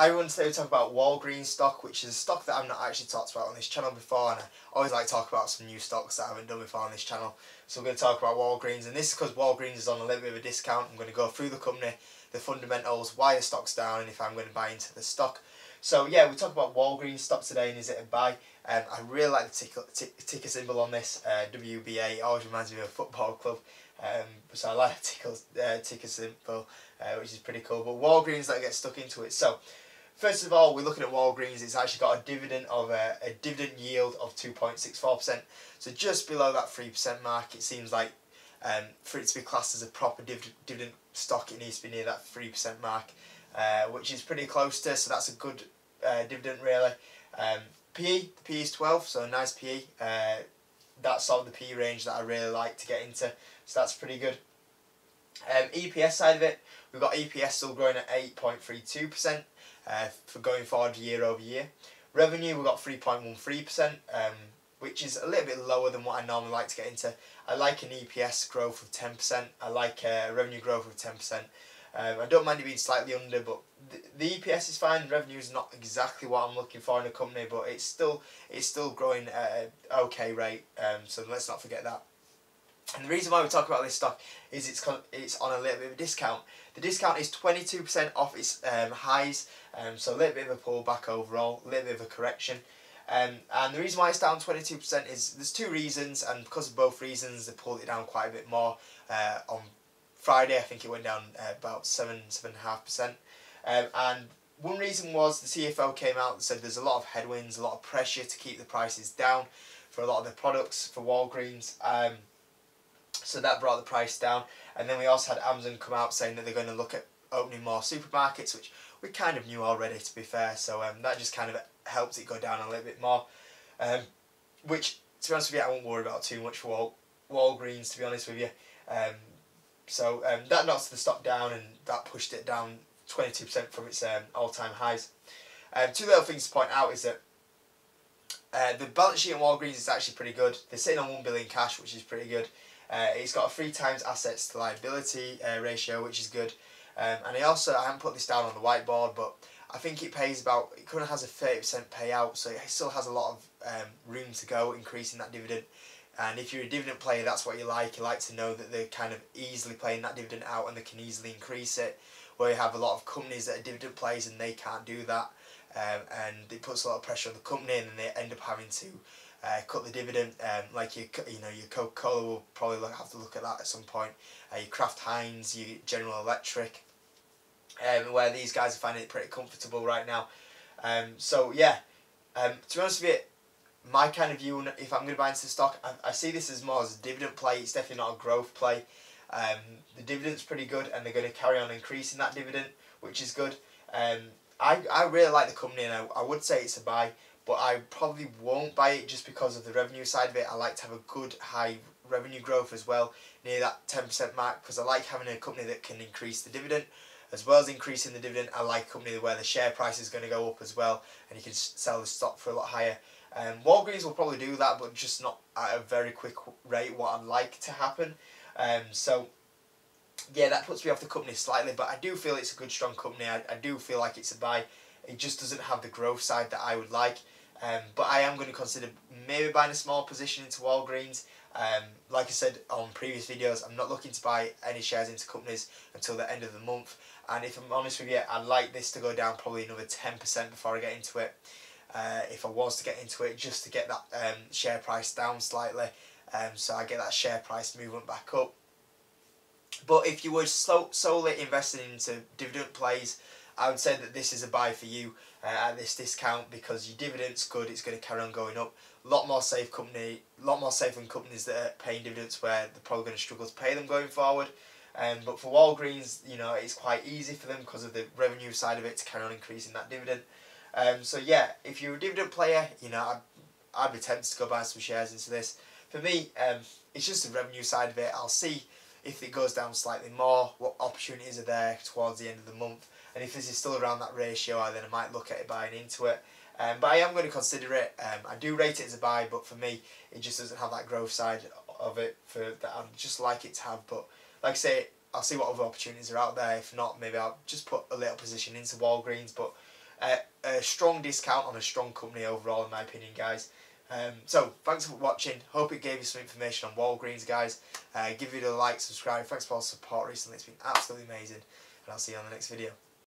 Hi everyone, today we talk about Walgreens stock, which is a stock that I've not actually talked about on this channel before, and I always like to talk about some new stocks that I haven't done before on this channel. So we're going to talk about Walgreens, and this is because Walgreens is on a little bit of a discount. I'm going to go through the company, the fundamentals, why the stock's down, and if I'm going to buy into the stock. So yeah, we talk about Walgreens stock today, and is it a buy? Um, I really like the ticker, ticker symbol on this, uh, WBA, it always reminds me of a football club. Um, so I like the ticker, uh, ticker symbol, uh, which is pretty cool. But Walgreens, that gets stuck into it. So First of all, we're looking at Walgreens. It's actually got a dividend of a, a dividend yield of 2.64%. So just below that 3% mark, it seems like um, for it to be classed as a proper div dividend stock, it needs to be near that 3% mark, uh, which is pretty close to, so that's a good uh, dividend really. Um, PE, the PE is 12, so a nice PE. Uh, that's sort of the PE range that I really like to get into, so that's pretty good. Um, EPS side of it, we've got EPS still growing at 8.32% uh, for going forward year over year. Revenue, we've got 3.13%, um, which is a little bit lower than what I normally like to get into. I like an EPS growth of 10%. I like a revenue growth of 10%. Um, I don't mind it being slightly under, but the, the EPS is fine. Revenue is not exactly what I'm looking for in a company, but it's still it's still growing at an okay rate. Um, so let's not forget that. And the reason why we talk about this stock is it's it's on a little bit of a discount. The discount is 22% off its um, highs, um, so a little bit of a pullback overall, a little bit of a correction. Um, and the reason why it's down 22% is there's two reasons, and because of both reasons, they pulled it down quite a bit more. Uh, on Friday, I think it went down uh, about seven, seven and a half percent. Um, and one reason was the CFO came out and said there's a lot of headwinds, a lot of pressure to keep the prices down for a lot of the products for Walgreens. So that brought the price down. And then we also had Amazon come out saying that they're going to look at opening more supermarkets, which we kind of knew already, to be fair. So um, that just kind of helped it go down a little bit more. Um, which, to be honest with you, I won't worry about too much for Wal Walgreens, to be honest with you. Um, so um, that knocks the stock down, and that pushed it down 22% from its um, all-time highs. Um, two little things to point out is that uh, the balance sheet in Walgreens is actually pretty good. They're sitting on 1 billion cash, which is pretty good. Uh, it's got a three times assets to liability uh, ratio, which is good. Um, and I also, I haven't put this down on the whiteboard, but I think it pays about, it currently has a 30% payout, so it still has a lot of um, room to go increasing that dividend. And if you're a dividend player, that's what you like. You like to know that they're kind of easily playing that dividend out and they can easily increase it. Where you have a lot of companies that are dividend players and they can't do that. Um, and it puts a lot of pressure on the company and they end up having to uh, cut the dividend. Um, like you, you know, your Coca Cola will probably have to look at that at some point. Uh, your Kraft Heinz, your General Electric, um, where these guys are finding it pretty comfortable right now. Um, so yeah, um, to be honest with you, my kind of view, if I'm going to buy into the stock, I, I see this as more as a dividend play. It's definitely not a growth play. Um, the dividend's pretty good, and they're going to carry on increasing that dividend, which is good. Um, I, I really like the company, and I, I would say it's a buy but I probably won't buy it just because of the revenue side of it. I like to have a good high revenue growth as well, near that 10% mark, because I like having a company that can increase the dividend. As well as increasing the dividend, I like a company where the share price is going to go up as well, and you can sell the stock for a lot higher. Um, Walgreens will probably do that, but just not at a very quick rate, what I'd like to happen. Um, so, yeah, that puts me off the company slightly, but I do feel it's a good, strong company. I, I do feel like it's a buy. It just doesn't have the growth side that I would like. Um, but I am going to consider maybe buying a small position into Walgreens. Um, like I said on previous videos, I'm not looking to buy any shares into companies until the end of the month. And if I'm honest with you, I'd like this to go down probably another 10% before I get into it. Uh, if I was to get into it, just to get that um, share price down slightly. Um, so I get that share price movement back up. But if you were so, solely investing into dividend plays, I would say that this is a buy for you uh, at this discount because your dividend's good, it's going to carry on going up. A lot more safe company, a lot more safe than companies that are paying dividends where they're probably going to struggle to pay them going forward. Um, but for Walgreens, you know, it's quite easy for them because of the revenue side of it to carry on increasing that dividend. Um, so yeah, if you're a dividend player, you know, I'd, I'd be tempted to go buy some shares into this. For me, um, it's just the revenue side of it. I'll see if it goes down slightly more, what opportunities are there towards the end of the month. And if this is still around that ratio, I then I might look at it buying into it. Um, but I am going to consider it. Um, I do rate it as a buy, but for me, it just doesn't have that growth side of it for that I'd just like it to have. But like I say, I'll see what other opportunities are out there. If not, maybe I'll just put a little position into Walgreens. But uh, a strong discount on a strong company overall, in my opinion, guys. Um, so, thanks for watching. Hope it gave you some information on Walgreens, guys. Uh, give it a like, subscribe. Thanks for all the support recently. It's been absolutely amazing. And I'll see you on the next video.